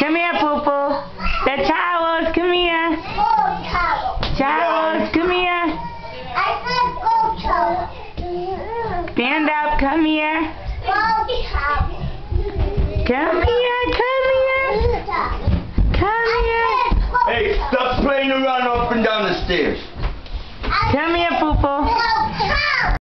Come here, Poo Poo. The towels, come here. Towels, come here. I said gold. Stand up, come here. Come here, come here. Come here. Hey, stop playing around up and down the stairs. Come here, Poo Poo.